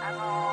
あのー